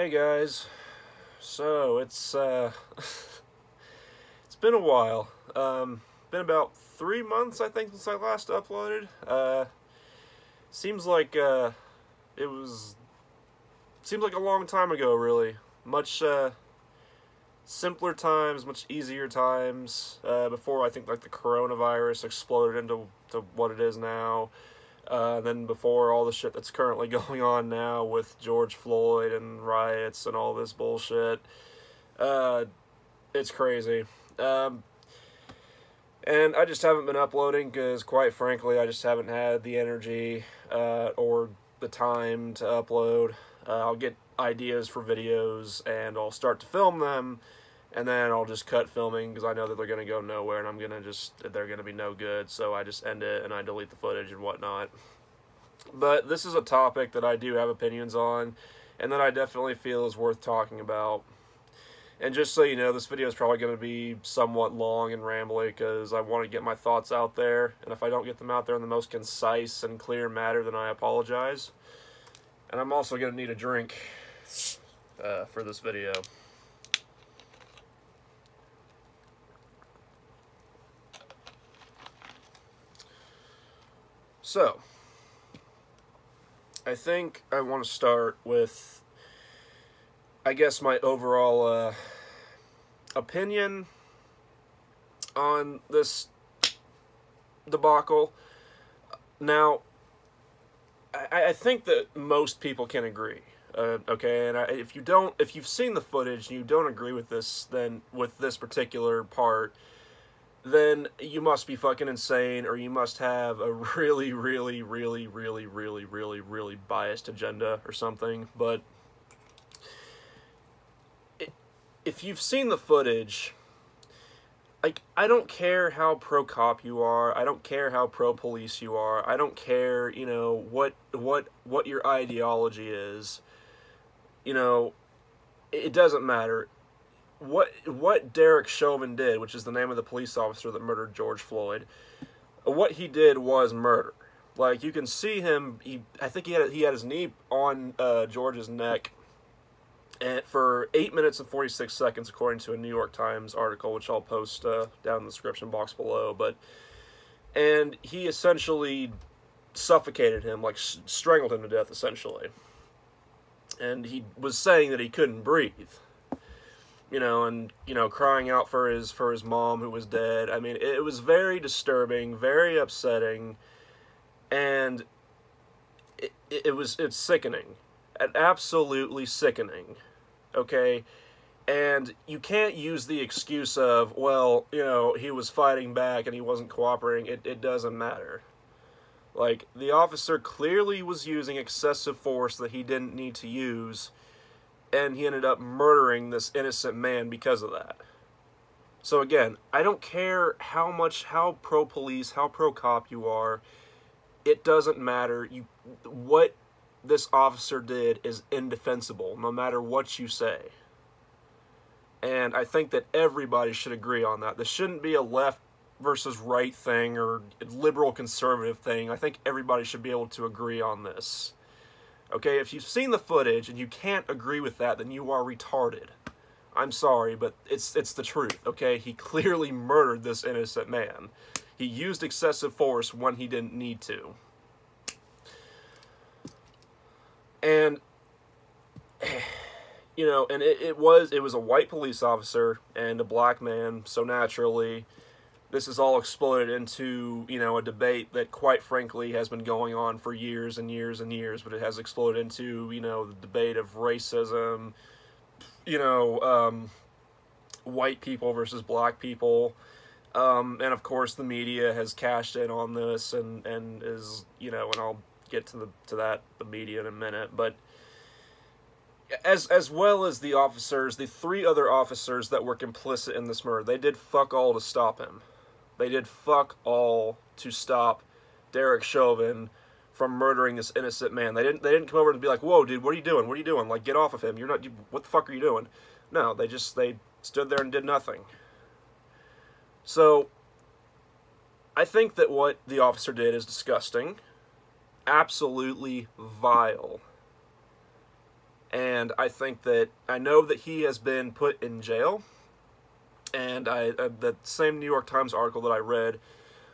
Hey guys, so it's uh, it's been a while. Um, been about three months, I think, since I last uploaded. Uh, seems like uh, it was seems like a long time ago, really. Much uh, simpler times, much easier times. Uh, before I think like the coronavirus exploded into to what it is now. Uh, then before all the shit that's currently going on now with George Floyd and riots and all this bullshit, uh, it's crazy. Um, and I just haven't been uploading because, quite frankly, I just haven't had the energy uh, or the time to upload. Uh, I'll get ideas for videos and I'll start to film them and then I'll just cut filming because I know that they're going to go nowhere and I'm going to just, they're going to be no good, so I just end it and I delete the footage and whatnot. But this is a topic that I do have opinions on and that I definitely feel is worth talking about. And just so you know, this video is probably going to be somewhat long and rambly because I want to get my thoughts out there. And if I don't get them out there in the most concise and clear manner, then I apologize. And I'm also going to need a drink uh, for this video. So, I think I want to start with, I guess, my overall uh, opinion on this debacle. Now, I, I think that most people can agree. Uh, okay, and I, if you don't, if you've seen the footage and you don't agree with this, then with this particular part, then you must be fucking insane or you must have a really, really, really, really, really, really, really biased agenda or something. But if you've seen the footage, like, I don't care how pro cop you are. I don't care how pro police you are. I don't care, you know, what, what, what your ideology is. You know, it doesn't matter what what Derek Chauvin did, which is the name of the police officer that murdered George Floyd, what he did was murder. Like you can see him. He I think he had he had his knee on uh, George's neck, and for eight minutes and forty six seconds, according to a New York Times article, which I'll post uh, down in the description box below. But and he essentially suffocated him, like strangled him to death, essentially. And he was saying that he couldn't breathe you know, and you know, crying out for his for his mom who was dead. I mean, it was very disturbing, very upsetting, and it, it was it's sickening, absolutely sickening. Okay, and you can't use the excuse of well, you know, he was fighting back and he wasn't cooperating. It it doesn't matter. Like the officer clearly was using excessive force that he didn't need to use and he ended up murdering this innocent man because of that. So again, I don't care how much how pro police, how pro cop you are. It doesn't matter. You what this officer did is indefensible no matter what you say. And I think that everybody should agree on that. This shouldn't be a left versus right thing or liberal conservative thing. I think everybody should be able to agree on this. Okay, if you've seen the footage and you can't agree with that, then you are retarded. I'm sorry, but it's it's the truth, okay? He clearly murdered this innocent man. He used excessive force when he didn't need to. And you know, and it, it was it was a white police officer and a black man, so naturally this has all exploded into, you know, a debate that quite frankly has been going on for years and years and years, but it has exploded into, you know, the debate of racism, you know, um, white people versus black people. Um, and of course the media has cashed in on this and, and is, you know, and I'll get to the, to that, the media in a minute, but as as well as the officers, the three other officers that were complicit in this murder, they did fuck all to stop him. They did fuck all to stop Derek Chauvin from murdering this innocent man. They didn't they didn't come over and be like, "Whoa, dude, what are you doing? What are you doing? Like, get off of him. You're not. You, what the fuck are you doing?" No, they just they stood there and did nothing. So, I think that what the officer did is disgusting, absolutely vile. And I think that I know that he has been put in jail. And I uh, the same New York Times article that I read,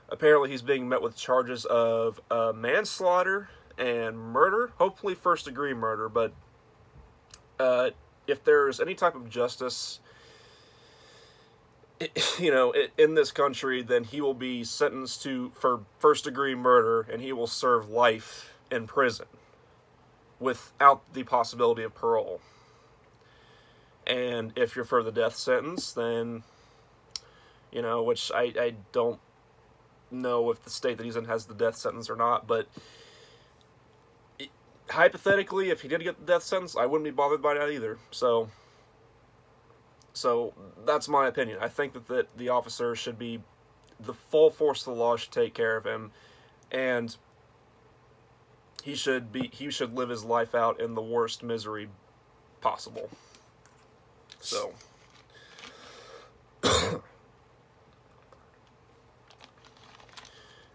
apparently he's being met with charges of uh, manslaughter and murder, hopefully first degree murder. But uh, if there's any type of justice you know, in this country, then he will be sentenced to for first degree murder and he will serve life in prison without the possibility of parole. And if you're for the death sentence, then, you know, which I, I don't know if the state that he's in has the death sentence or not, but it, hypothetically, if he did get the death sentence, I wouldn't be bothered by that either. So, so that's my opinion. I think that the, the officer should be, the full force of the law should take care of him, and he should be he should live his life out in the worst misery possible. So.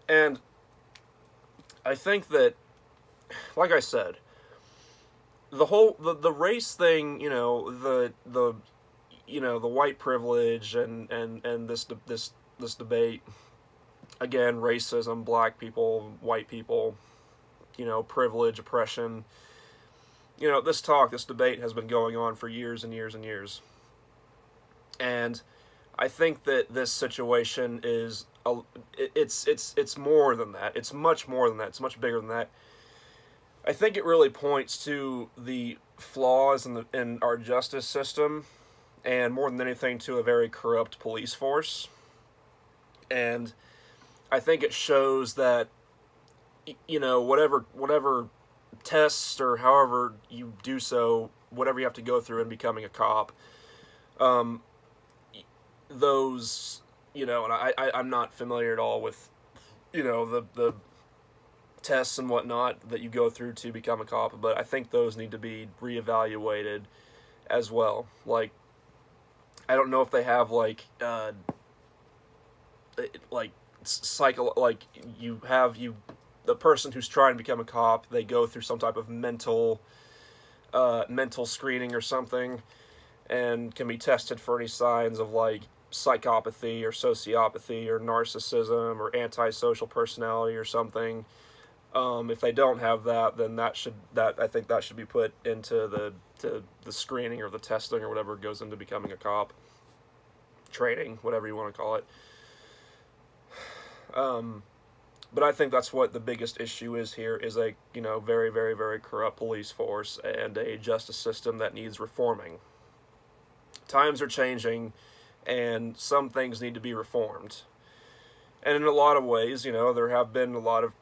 and I think that, like I said, the whole the, the race thing, you know, the the you know the white privilege and and and this this this debate again racism black people white people you know privilege oppression you know this talk this debate has been going on for years and years and years. And i think that this situation is a, it's it's it's more than that. It's much more than that. It's much bigger than that. I think it really points to the flaws in the in our justice system and more than anything to a very corrupt police force. And I think it shows that you know whatever whatever tests or however you do so, whatever you have to go through in becoming a cop, um, those you know, and I, I I'm not familiar at all with you know the the tests and whatnot that you go through to become a cop, but I think those need to be reevaluated as well. Like I don't know if they have like uh, like cycle like you have you the person who's trying to become a cop they go through some type of mental uh, mental screening or something and can be tested for any signs of like psychopathy or sociopathy or narcissism or antisocial personality or something um, if they don't have that then that should that I think that should be put into the to the screening or the testing or whatever goes into becoming a cop. Training, whatever you want to call it. Um, but I think that's what the biggest issue is here is a you know very very very corrupt police force and a justice system that needs reforming. Times are changing, and some things need to be reformed. And in a lot of ways, you know, there have been a lot of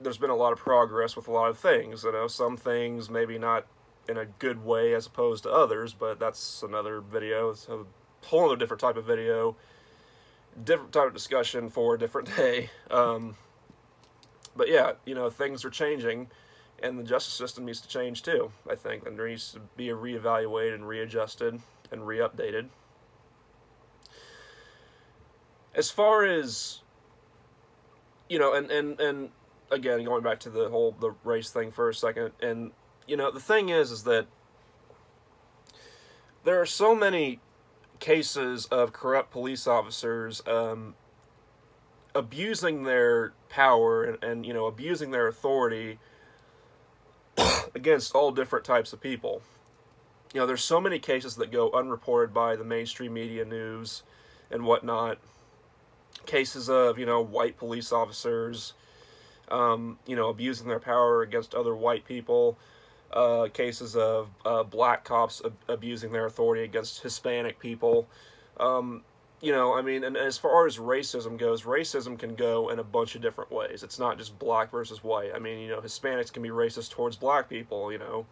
there's been a lot of progress with a lot of things. You know, some things maybe not in a good way as opposed to others, but that's another video. It's a whole other different type of video, different type of discussion for a different day. Um, but yeah, you know, things are changing, and the justice system needs to change too, I think. And there needs to be reevaluated and readjusted and re-updated. As far as, you know, and, and, and again, going back to the whole, the race thing for a second, and you know, the thing is, is that there are so many cases of corrupt police officers um, abusing their power and, and, you know, abusing their authority against all different types of people. You know, there's so many cases that go unreported by the mainstream media news and whatnot. Cases of, you know, white police officers, um, you know, abusing their power against other white people uh, cases of uh, black cops ab abusing their authority against Hispanic people. Um, you know, I mean, and as far as racism goes, racism can go in a bunch of different ways. It's not just black versus white. I mean, you know, Hispanics can be racist towards black people, you know.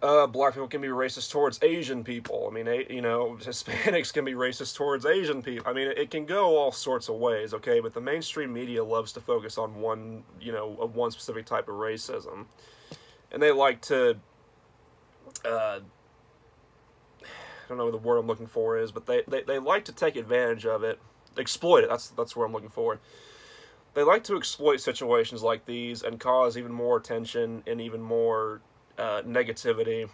Uh, black people can be racist towards Asian people. I mean, you know, Hispanics can be racist towards Asian people. I mean, it can go all sorts of ways, okay? But the mainstream media loves to focus on one, you know, one specific type of racism and they like to uh, don't know what the word I'm looking for is, but they, they, they like to take advantage of it, exploit it. That's that's where I'm looking for. They like to exploit situations like these and cause even more tension and even more uh, negativity,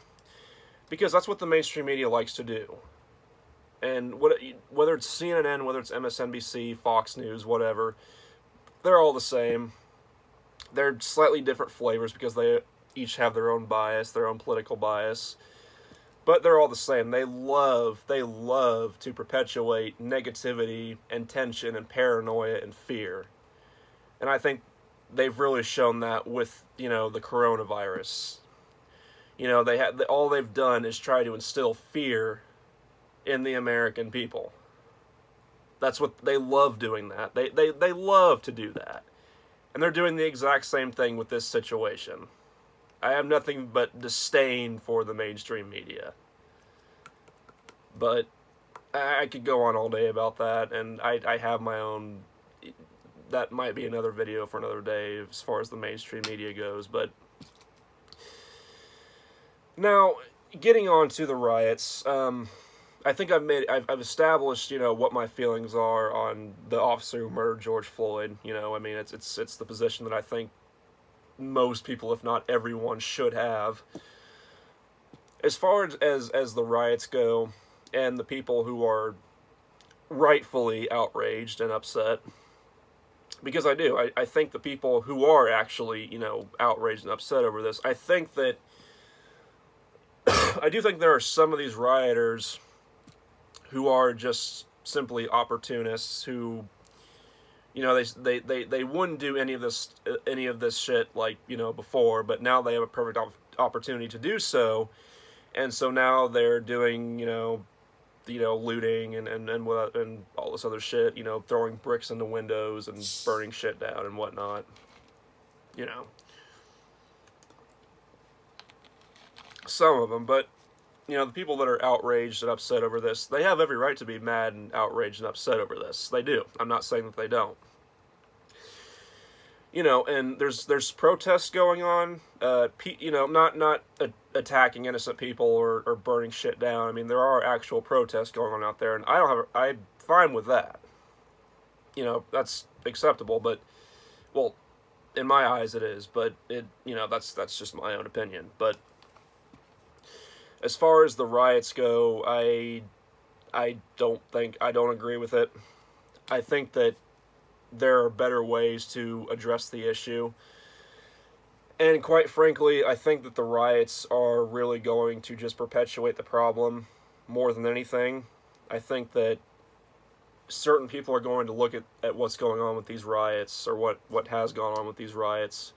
because that's what the mainstream media likes to do. And what, whether it's CNN, whether it's MSNBC, Fox News, whatever, they're all the same. They're slightly different flavors because they each have their own bias, their own political bias. But they're all the same. They love, they love to perpetuate negativity and tension and paranoia and fear. And I think they've really shown that with, you know, the coronavirus. You know, they had all they've done is try to instill fear in the American people. That's what they love doing that. They they they love to do that. And they're doing the exact same thing with this situation. I have nothing but disdain for the mainstream media. But I could go on all day about that, and I, I have my own. That might be another video for another day as far as the mainstream media goes, but. Now, getting on to the riots, um, I think I've made I've, I've established you know what my feelings are on the officer who murdered George Floyd. You know, I mean it's it's it's the position that I think most people, if not everyone, should have. As far as, as, as the riots go, and the people who are rightfully outraged and upset, because I do, I, I think the people who are actually, you know, outraged and upset over this, I think that, I do think there are some of these rioters who are just simply opportunists who you know, they, they, they, they wouldn't do any of this uh, any of this shit like you know before, but now they have a perfect op opportunity to do so, and so now they're doing you know, you know, looting and and and what and all this other shit, you know, throwing bricks into windows and burning shit down and whatnot, you know. Some of them, but you know, the people that are outraged and upset over this, they have every right to be mad and outraged and upset over this. They do. I'm not saying that they don't you know, and there's there's protests going on. Uh, you know, not not a, attacking innocent people or, or burning shit down. I mean, there are actual protests going on out there, and I don't have. A, I'm fine with that. You know, that's acceptable, but well, in my eyes, it is. But it, you know, that's that's just my own opinion. But as far as the riots go, I I don't think I don't agree with it. I think that there are better ways to address the issue. And quite frankly, I think that the riots are really going to just perpetuate the problem more than anything. I think that certain people are going to look at, at what's going on with these riots or what, what has gone on with these riots.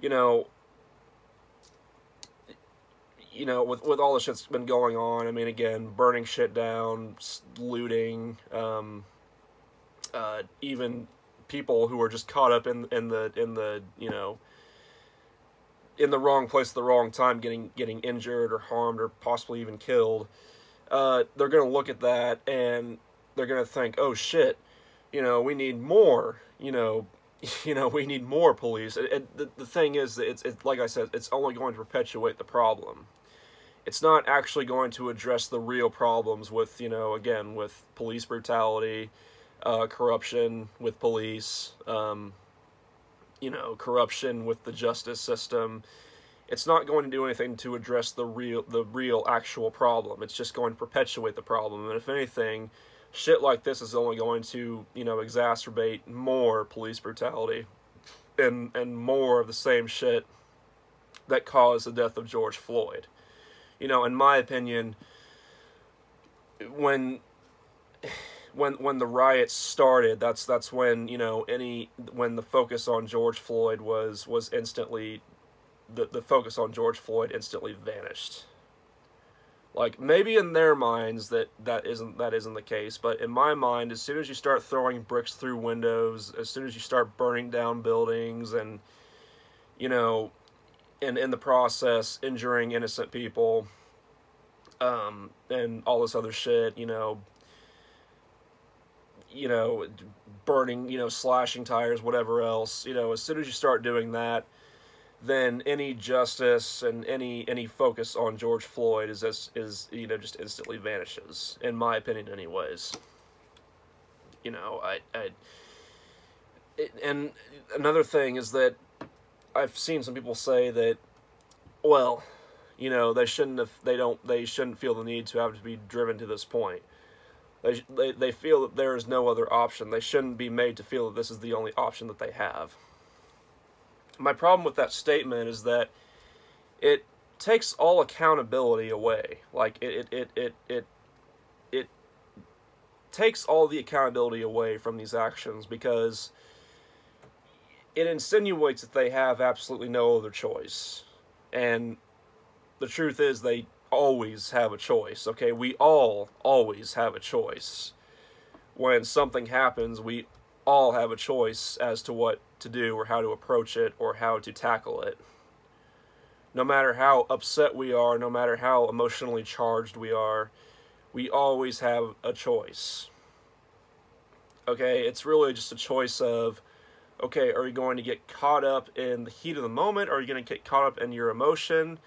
You know, you know, with, with all the shit that's been going on, I mean, again, burning shit down, looting, um, uh, even people who are just caught up in in the in the you know in the wrong place at the wrong time, getting getting injured or harmed or possibly even killed. Uh, they're going to look at that and they're going to think, "Oh shit, you know, we need more. You know, you know, we need more police." It, the the thing is, it's it's like I said, it's only going to perpetuate the problem. It's not actually going to address the real problems with you know again with police brutality uh, corruption with police, um, you know, corruption with the justice system. It's not going to do anything to address the real, the real actual problem. It's just going to perpetuate the problem. And if anything, shit like this is only going to, you know, exacerbate more police brutality and and more of the same shit that caused the death of George Floyd. You know, in my opinion, when when when the riots started, that's that's when you know any when the focus on George Floyd was was instantly the the focus on George Floyd instantly vanished. Like maybe in their minds that that isn't that isn't the case, but in my mind, as soon as you start throwing bricks through windows, as soon as you start burning down buildings, and you know, and in the process injuring innocent people, um, and all this other shit, you know, you know, burning, you know, slashing tires, whatever else, you know, as soon as you start doing that, then any justice and any any focus on George Floyd is is, is you know just instantly vanishes, in my opinion, anyways. You know, I, I it, and another thing is that I've seen some people say that well, you know, they shouldn't have. They don't. They shouldn't feel the need to have to be driven to this point. They, they, they feel that there is no other option. They shouldn't be made to feel that this is the only option that they have. My problem with that statement is that it takes all accountability away. Like it it it it it, it takes all the accountability away from these actions because it insinuates that they have absolutely no other choice. And the truth is they always have a choice, okay? We all always have a choice. When something happens, we all have a choice as to what to do or how to approach it or how to tackle it. No matter how upset we are, no matter how emotionally charged we are, we always have a choice. Okay, it's really just a choice of okay, are you going to get caught up in the heat of the moment? Are you going to get caught up in your emotion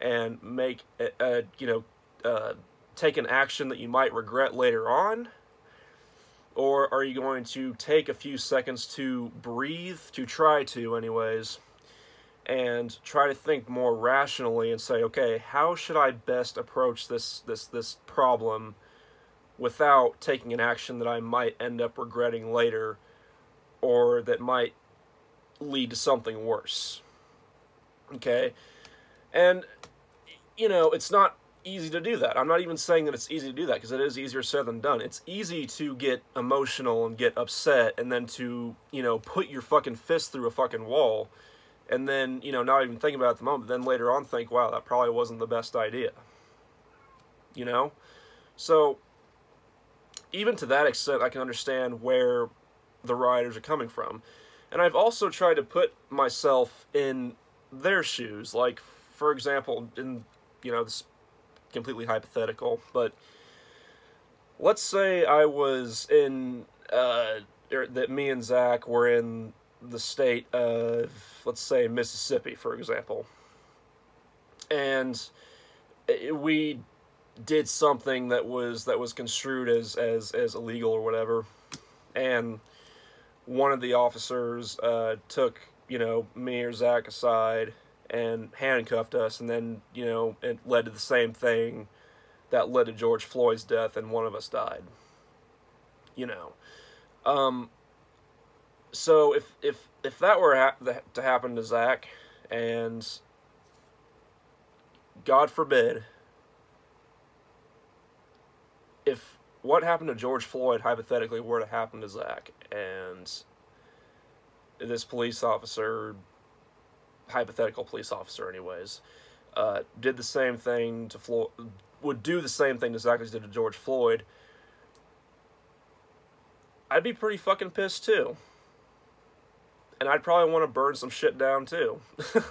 and make, a, a you know, uh, take an action that you might regret later on? Or are you going to take a few seconds to breathe, to try to, anyways, and try to think more rationally and say, okay, how should I best approach this this this problem without taking an action that I might end up regretting later or that might lead to something worse. Okay? And, you know, it's not easy to do that. I'm not even saying that it's easy to do that because it is easier said than done. It's easy to get emotional and get upset and then to, you know, put your fucking fist through a fucking wall and then, you know, not even think about it at the moment, then later on think, wow, that probably wasn't the best idea. You know? So, even to that extent, I can understand where the rioters are coming from. And I've also tried to put myself in their shoes. Like, for example, in, you know, this completely hypothetical, but let's say I was in, uh, er, that me and Zach were in the state of, let's say, Mississippi, for example. And we did something that was that was construed as as as illegal or whatever and one of the officers uh, took, you know, me or Zach aside and handcuffed us, and then, you know, it led to the same thing that led to George Floyd's death, and one of us died. You know. Um, so if if if that were ha to happen to Zach, and God forbid, if what happened to George Floyd hypothetically were to happen to Zach, and this police officer, hypothetical police officer, anyways, uh, did the same thing to Floyd, would do the same thing that Zach did to George Floyd, I'd be pretty fucking pissed too. And I'd probably want to burn some shit down too.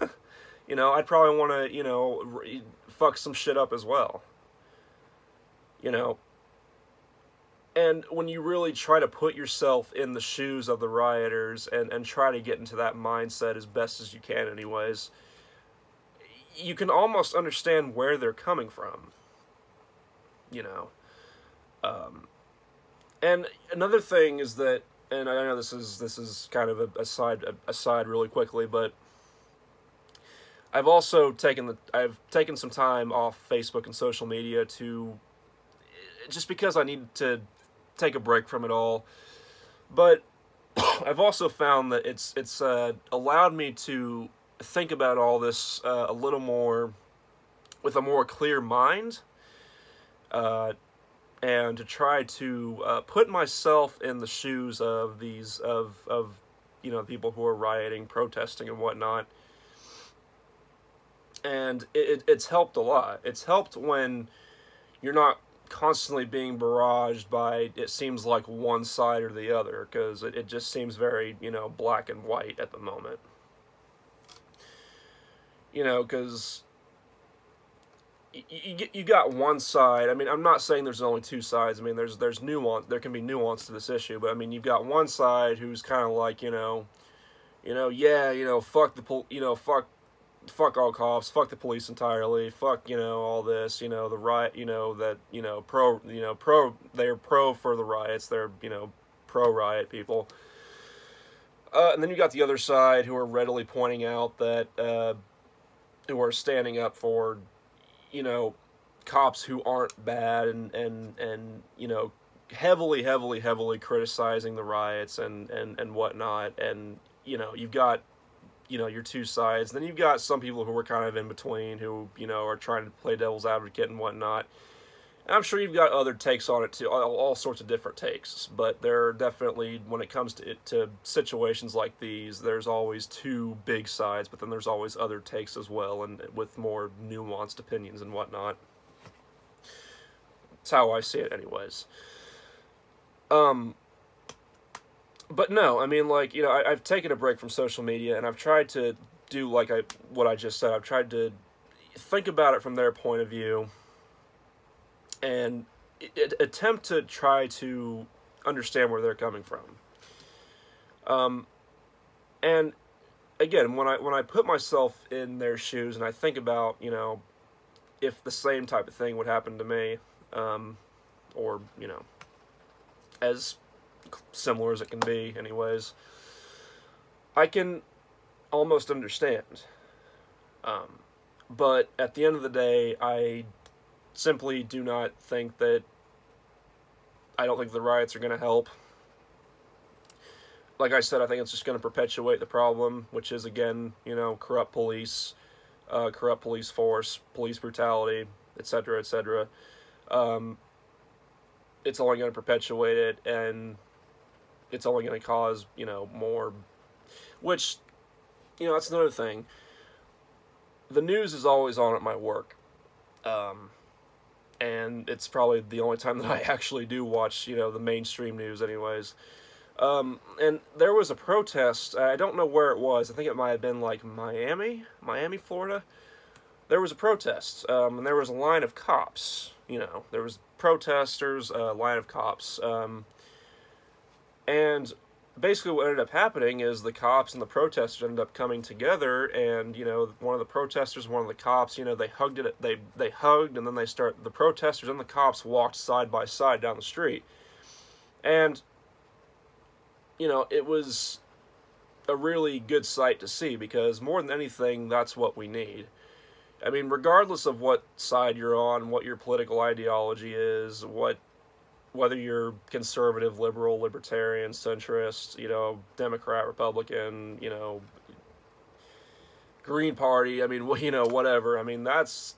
you know, I'd probably want to, you know, fuck some shit up as well. You know, and when you really try to put yourself in the shoes of the rioters and, and try to get into that mindset as best as you can anyways, you can almost understand where they're coming from. You know. Um, and another thing is that, and I know this is this is kind of a, a side a, a side really quickly, but I've also taken the I've taken some time off Facebook and social media to just because I need to take a break from it all. But I've also found that it's it's uh, allowed me to think about all this uh, a little more with a more clear mind, uh, and to try to uh, put myself in the shoes of these of of you know people who are rioting, protesting, and whatnot. And it, it's helped a lot. It's helped when you're not constantly being barraged by it seems like one side or the other because it, it just seems very you know black and white at the moment. You know because you, you got one side. I mean i'm not saying there's only two sides. I mean there's there's nuance there can be nuance to this issue but i mean you've got one side who's kind of like you know you know yeah you know fuck the pol you know fuck fuck all cops, fuck the police entirely, fuck, you know, all this, you know, the riot, you know, that, you know, pro, you know, pro, they're pro for the riots, they're, you know, pro riot people. Uh, and then you got the other side who are readily pointing out that, uh, who are standing up for, you know, cops who aren't bad and and and you know heavily heavily heavily criticizing the riots and and and whatnot and you know you've got you know your two sides. Then you've got some people who are kind of in between who you know are trying to play devil's advocate and whatnot. And i'm sure you've got other takes on it too all, all sorts of different takes. But there are definitely when it comes to it, to situations like these there's always two big sides but then there's always other takes as well and with more nuanced opinions and whatnot. That's how I see it, anyways. Um, but no, I mean, like you know, I, have taken a break from social media, and I've tried to do like I what I just said. I've tried to think about it from their point of view, and it, attempt to try to understand where they're coming from. Um, and again, when I when I put myself in their shoes and I think about you know if the same type of thing would happen to me, um, or you know, as similar as it can be, anyways. I can almost understand, um, but at the end of the day, I simply do not think that. I don't think the riots are going to help. Like I said, I think it's just going to perpetuate the problem, which is again, you know, corrupt police, uh, corrupt police force, police brutality, etc., etc um, it's only going to perpetuate it, and it's only going to cause you know more. Which, you know, that's another thing. The news is always on at my work, um, and it's probably the only time that I actually do watch you know the mainstream news, anyways. Um, and there was a protest. I don't know where it was. I think it might have been like Miami, Miami, Florida. There was a protest, um, and there was a line of cops you know, there was protesters, a line of cops, um, and basically what ended up happening is the cops and the protesters ended up coming together, and you know, one of the protesters, one of the cops, you know, they hugged it, they they hugged, and then they start the protesters and the cops walked side by side down the street, and you know, it was a really good sight to see because more than anything, that's what we need. I mean, regardless of what side you're on, what your political ideology is, what whether you're conservative, liberal, libertarian, centrist, you know, Democrat, Republican, you know, Green Party, I mean, you know, whatever. I mean, that's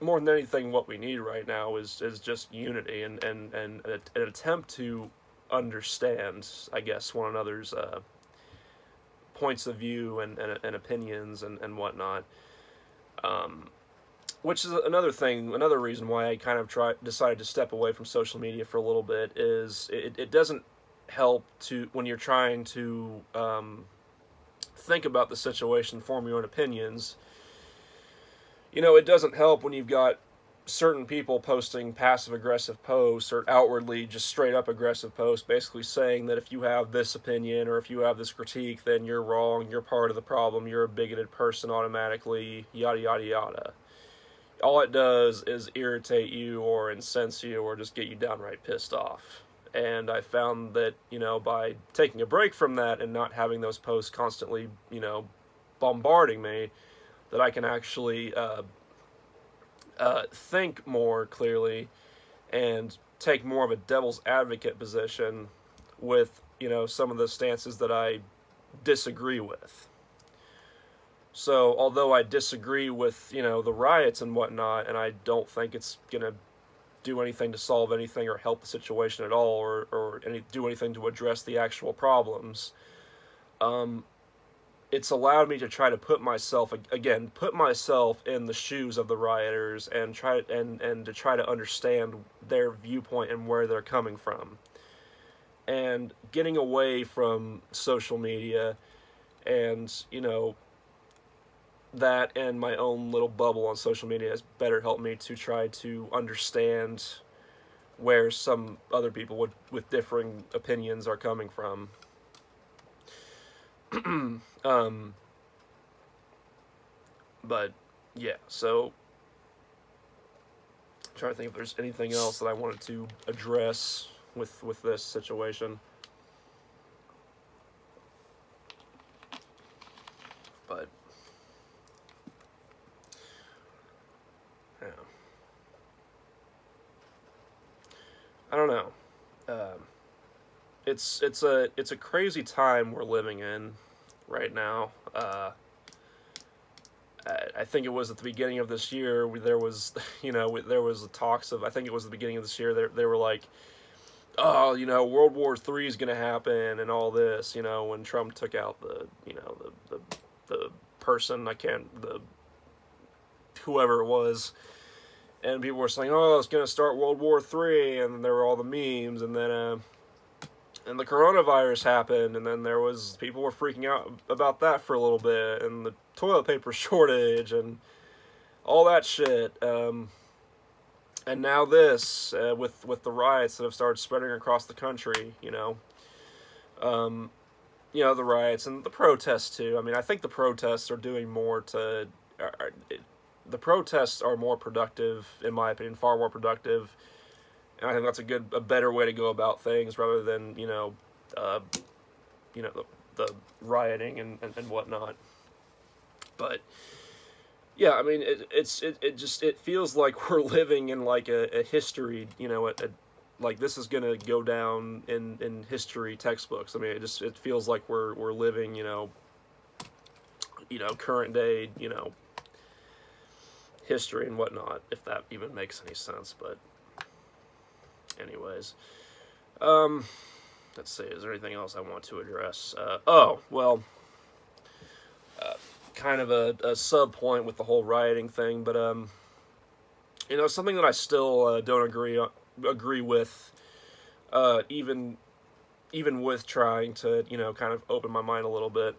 more than anything what we need right now is is just unity and and and an attempt to understand, I guess, one another's uh, points of view and and, and opinions and and whatnot. Um, which is another thing, another reason why I kind of try decided to step away from social media for a little bit is it, it doesn't help to when you're trying to um, think about the situation, form your own opinions. You know, it doesn't help when you've got certain people posting passive aggressive posts or outwardly just straight up aggressive posts, basically saying that if you have this opinion or if you have this critique, then you're wrong, you're part of the problem, you're a bigoted person automatically, yada yada yada. All it does is irritate you or incense you or just get you downright pissed off. And I found that, you know, by taking a break from that and not having those posts constantly, you know, bombarding me, that I can actually uh, uh, think more clearly and take more of a devil's advocate position with you know some of the stances that I disagree with. So although I disagree with you know the riots and whatnot, and I don't think it's gonna do anything to solve anything or help the situation at all, or or any, do anything to address the actual problems. Um, it's allowed me to try to put myself again put myself in the shoes of the rioters and try and and to try to understand their viewpoint and where they're coming from and getting away from social media and you know that and my own little bubble on social media has better helped me to try to understand where some other people would, with differing opinions are coming from um, but yeah, so I'm trying to think if there's anything else that I wanted to address with with this situation. But Yeah. I don't know. Um, it's it's a it's a crazy time we're living in right now. Uh, I think it was at the beginning of this year. There was, you know, there was the talks of. I think it was the beginning of this year. They, they were like, oh, you know, World War Three is going to happen and all this. You know, when Trump took out the, you know, the the, the person I can't the whoever it was, and people were saying, oh, it's going to start World War Three, and there were all the memes, and then. Uh, and the coronavirus happened, and then there was people were freaking out about that for a little bit, and the toilet paper shortage, and all that shit. Um, and now this uh, with with the riots that have started spreading across the country, you know, um, you know the riots and the protests too. I mean, I think the protests are doing more to. Are, are, it, the protests are more productive, in my opinion, far more productive and I think that's a good, a better way to go about things rather than you know, uh, you know, the, the rioting and, and, and whatnot. But yeah, I mean, it, it's it, it just it feels like we're living in like a, a history, you know, a, a, like this is gonna go down in in history textbooks. I mean, it just it feels like we're we're living, you know, you know, current day, you know, history and whatnot, if that even makes any sense, but anyways. Um, let's see, is there anything else I want to address? Uh, oh, well, uh, kind of a, a sub point with the whole rioting thing, but, um, you know, something that I still uh, don't agree agree with, uh, even even with trying to, you know, kind of open my mind a little bit,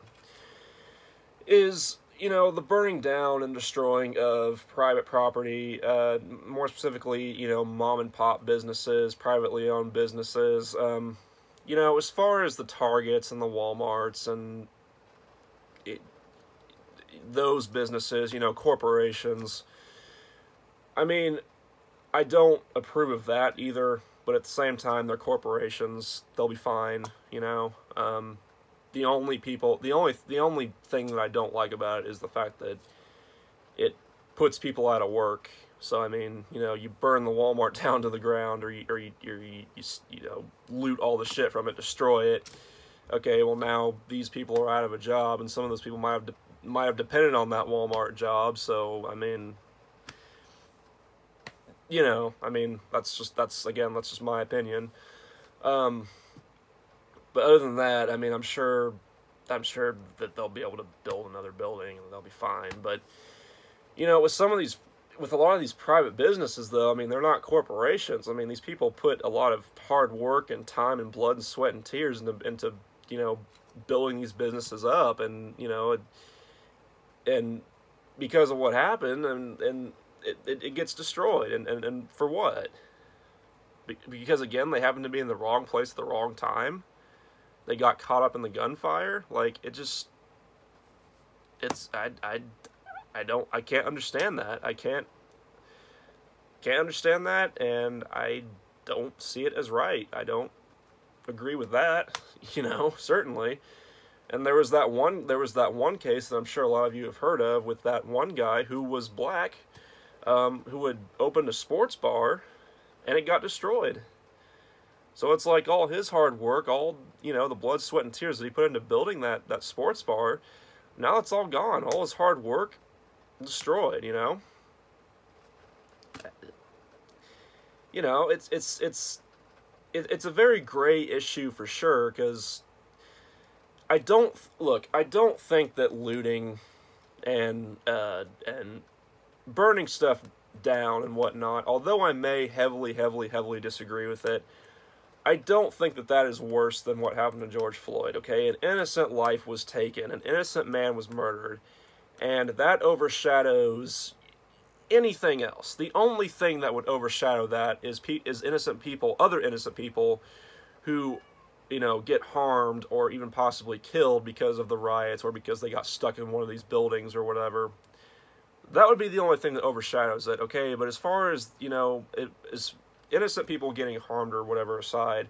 is you know, the burning down and destroying of private property, uh, more specifically, you know, mom and pop businesses, privately owned businesses. Um, you know, as far as the Targets and the Walmarts and it, those businesses, you know, corporations, I mean, I don't approve of that either, but at the same time, they're corporations. They'll be fine, you know. Um, the only people the only the only thing that I don't like about it is the fact that it puts people out of work. So I mean, you know, you burn the Walmart down to the ground, or you or you you, you, you know loot all the shit from it, destroy it. Okay, well now these people are out of a job, and some of those people might have de- might have depended on that Walmart job. So I mean, you know, I mean that's just that's again that's just my opinion. Um, but other than that, I mean, I'm sure, I'm sure that they'll be able to build another building and they'll be fine. But you know, with some of these, with a lot of these private businesses, though, I mean, they're not corporations. I mean, these people put a lot of hard work and time and blood and sweat and tears into, into you know, building these businesses up, and you know, and because of what happened, and and it, it, it gets destroyed, and, and and for what? Because again, they happen to be in the wrong place at the wrong time they got caught up in the gunfire. Like it just, it's I I I don't I can't understand that. I can't can't understand that, and I don't see it as right. I don't agree with that. You know, certainly. And there was that one there was that one case that I'm sure a lot of you have heard of with that one guy who was black, um, who had opened a sports bar, and it got destroyed. So it's like all his hard work, all you know, the blood, sweat, and tears that he put into building that that sports bar, now it's all gone. All his hard work destroyed. You know. You know, it's it's it's it, it's a very gray issue for sure because I don't look. I don't think that looting and uh, and burning stuff down and whatnot, although I may heavily, heavily, heavily disagree with it, I don't think that that is worse than what happened to George Floyd, okay? An innocent life was taken, an innocent man was murdered, and that overshadows anything else. The only thing that would overshadow that is pe- is innocent people, other innocent people who you know, get harmed or even possibly killed because of the riots or because they got stuck in one of these buildings or whatever. That would be the only thing that overshadows it, okay? But as far as, you know, it is innocent people getting harmed or whatever aside,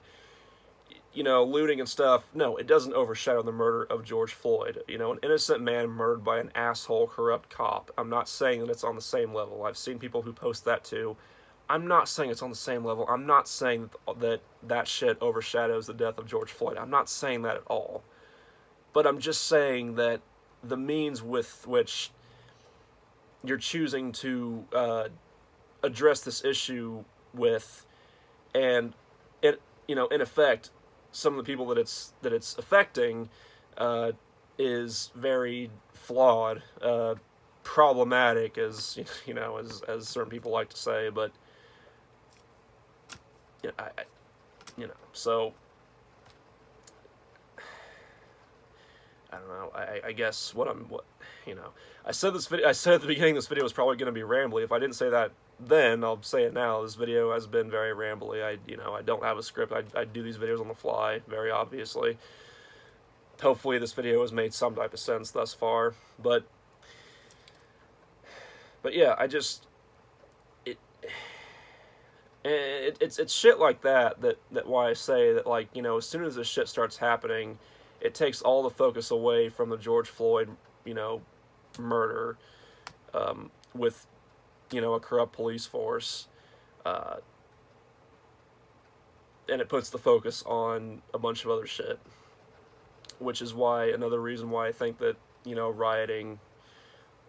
you know, looting and stuff, no, it doesn't overshadow the murder of George Floyd. You know, an innocent man murdered by an asshole, corrupt cop. I'm not saying that it's on the same level. I've seen people who post that too. I'm not saying it's on the same level. I'm not saying that that shit overshadows the death of George Floyd. I'm not saying that at all. But I'm just saying that the means with which you're choosing to uh, address this issue with, and it, you know, in effect, some of the people that it's that it's affecting uh, is very flawed, uh, problematic, as you know, as as certain people like to say. But you know, I, I, you know so I don't know. I, I guess what I'm what you know. I said this video. I said at the beginning this video was probably going to be rambly. If I didn't say that then, I'll say it now. This video has been very rambly. I you know I don't have a script. I I do these videos on the fly. Very obviously. Hopefully this video has made some type of sense thus far. But but yeah, I just it. It, it's it's shit like that that that why I say that like you know as soon as this shit starts happening, it takes all the focus away from the George Floyd, you know, murder um, with, you know, a corrupt police force. Uh, and it puts the focus on a bunch of other shit. Which is why, another reason why I think that, you know, rioting,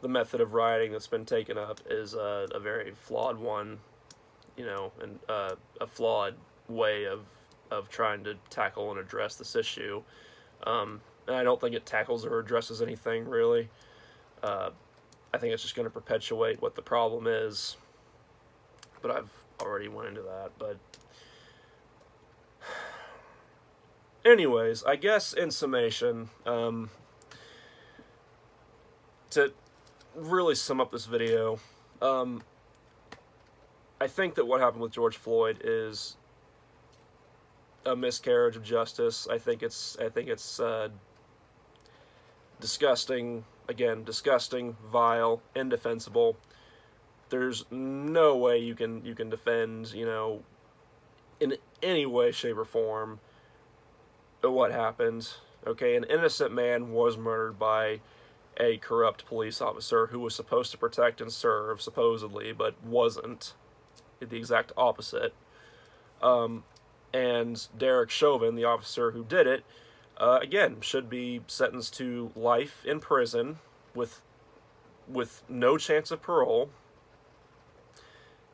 the method of rioting that's been taken up is a, a very flawed one, you know, and uh, a flawed way of, of trying to tackle and address this issue. Um, and I don't think it tackles or addresses anything really. Uh, I think it's just going to perpetuate what the problem is. But I've already went into that. But anyways, I guess in summation, um, to really sum up this video, um, I think that what happened with George Floyd is a miscarriage of justice. I think it's I think it's uh, disgusting. Again, disgusting, vile, indefensible. There's no way you can you can defend you know in any way, shape, or form what happened. Okay, an innocent man was murdered by a corrupt police officer who was supposed to protect and serve, supposedly, but wasn't. The exact opposite. Um, and Derek Chauvin, the officer who did it, uh, again should be sentenced to life in prison with with no chance of parole.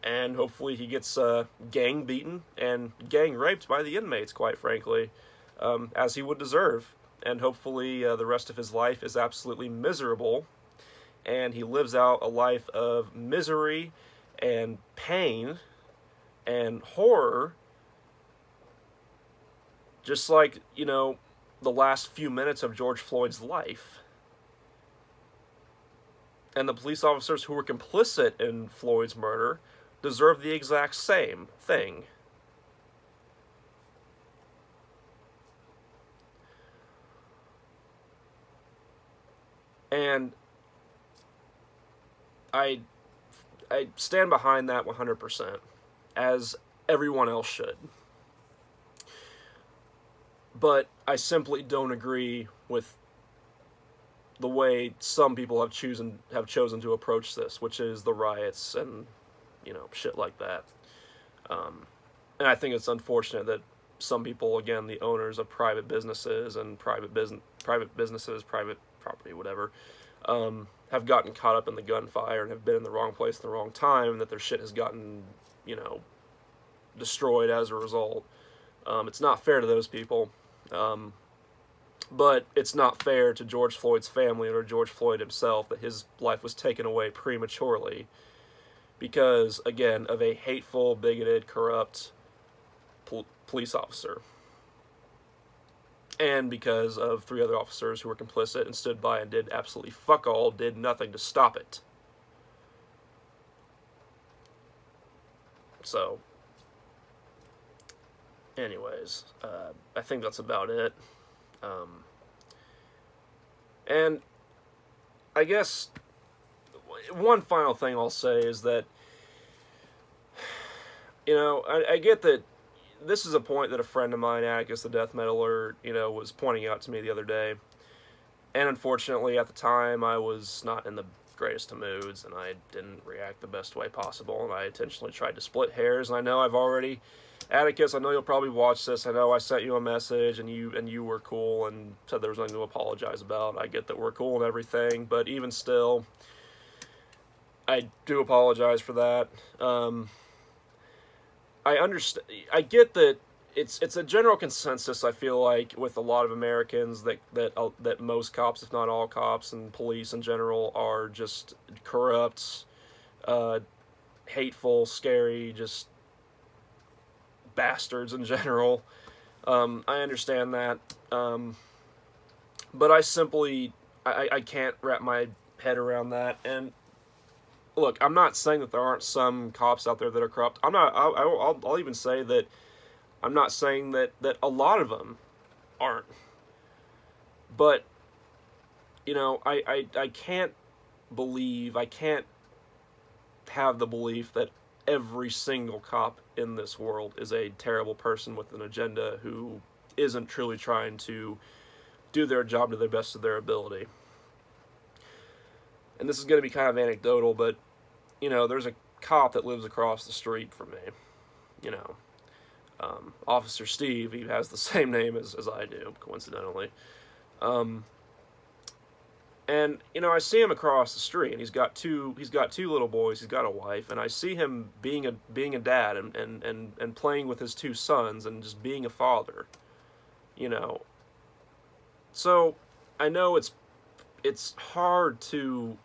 And hopefully he gets uh, gang beaten and gang raped by the inmates, quite frankly, um, as he would deserve. And hopefully uh, the rest of his life is absolutely miserable, and he lives out a life of misery and pain and horror just like, you know, the last few minutes of George Floyd's life. And the police officers who were complicit in Floyd's murder deserve the exact same thing. And I I stand behind that 100%, as everyone else should but I simply don't agree with the way some people have chosen have chosen to approach this, which is the riots and you know shit like that. Um, and I think it's unfortunate that some people, again, the owners of private businesses and private business, private businesses, private property, whatever, um, have gotten caught up in the gunfire and have been in the wrong place at the wrong time, and that their shit has gotten, you know, destroyed as a result. Um, it's not fair to those people. Um, but it's not fair to George Floyd's family or George Floyd himself that his life was taken away prematurely because, again, of a hateful, bigoted, corrupt pol police officer. And because of three other officers who were complicit and stood by and did absolutely fuck all, did nothing to stop it. So, anyways, uh, I think that's about it. Um, and I guess one final thing I'll say is that, you know, I, I get that this is a point that a friend of mine, Atticus the Death Metaler, you know, was pointing out to me the other day. And unfortunately, at the time, I was not in the greatest of moods, and I didn't react the best way possible, and I intentionally tried to split hairs. And I know I've already, Atticus, I know you'll probably watch this. I know I sent you a message, and you and you were cool and said there was nothing to apologize about. I get that we're cool and everything, but even still, I do apologize for that. Um, I understand. I get that it's it's a general consensus. I feel like with a lot of Americans that that uh, that most cops, if not all cops and police in general, are just corrupt, uh, hateful, scary, just bastards in general. Um, I understand that, um, but I simply I, I can't wrap my head around that. And look, I'm not saying that there aren't some cops out there that are corrupt. I'm not. I, will I'll even say that I'm not saying that, that a lot of them aren't. But, you know, I, I, I can't believe, I can't have the belief that every single cop in this world is a terrible person with an agenda who isn't truly trying to do their job to the best of their ability. And this is going to be kind of anecdotal, but, you know, there's a cop that lives across the street from me, you know, um, Officer Steve, he has the same name as, as I do, coincidentally. Um, and you know, I see him across the street, and he's got two he's got two little boys. He's got a wife, and I see him being a being a dad and and and, and playing with his two sons and just being a father. You know. So, I know it's it's hard to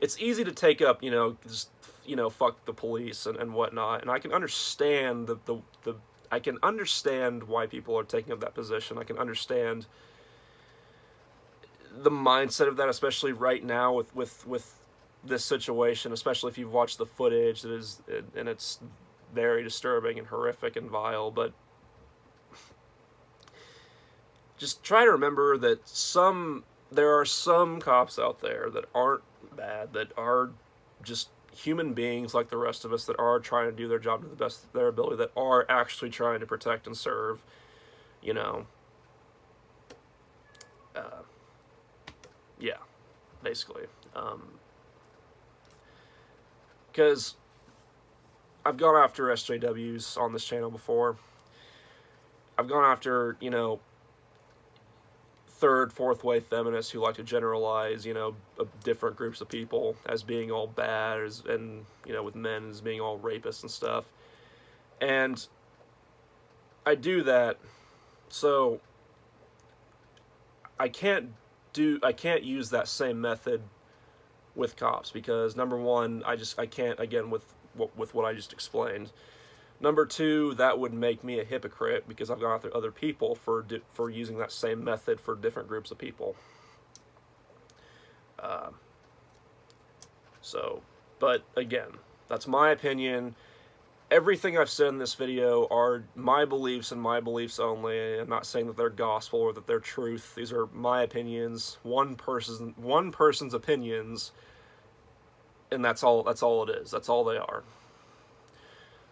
it's easy to take up, you know, just you know, fuck the police and, and whatnot. And I can understand the, the, the, I can understand why people are taking up that position. I can understand the mindset of that, especially right now with, with, with this situation, especially if you've watched the footage that is, and it's very disturbing and horrific and vile, but just try to remember that some, there are some cops out there that aren't bad, that are just human beings like the rest of us that are trying to do their job to the best of their ability, that are actually trying to protect and serve, you know. Uh, yeah, basically. Because um, I've gone after SJWs on this channel before. I've gone after, you know, third, fourth wave feminists who like to generalize, you know, different groups of people as being all bad, as, and you know, with men as being all rapists and stuff. And I do that, so I can't do, I can't use that same method with cops because number one, I just I can't again with with what I just explained. Number two, that would make me a hypocrite because I've gone after other people for for using that same method for different groups of people. Uh, so, but again, that's my opinion. Everything I've said in this video are my beliefs and my beliefs only. I'm not saying that they're gospel or that they're truth. These are my opinions, one person, one person's opinions, and that's all. That's all it is. That's all they are.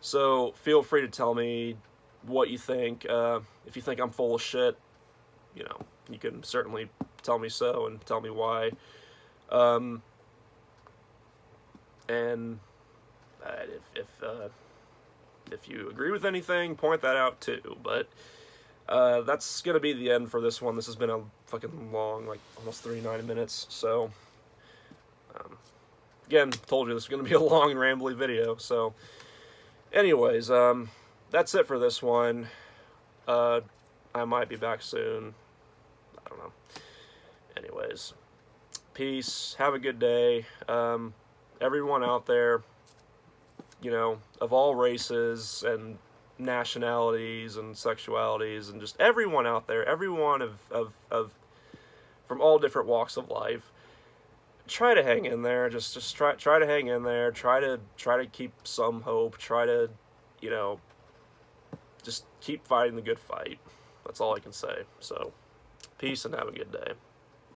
So feel free to tell me what you think. Uh, if you think I'm full of shit, you know, you can certainly tell me so and tell me why. Um, and uh, if if uh, if you agree with anything, point that out too. But uh, that's gonna be the end for this one. This has been a fucking long, like almost 39 minutes. So um, again, told you this is gonna be a long, and rambly video. So. Anyways, um, that's it for this one. Uh, I might be back soon. I don't know. Anyways, peace. Have a good day. Um, everyone out there, you know, of all races and nationalities and sexualities and just everyone out there, everyone of, of, of from all different walks of life, try to hang in there. Just just try try to hang in there. Try to try to keep some hope. Try to, you know, just keep fighting the good fight. That's all I can say. So, peace and have a good day.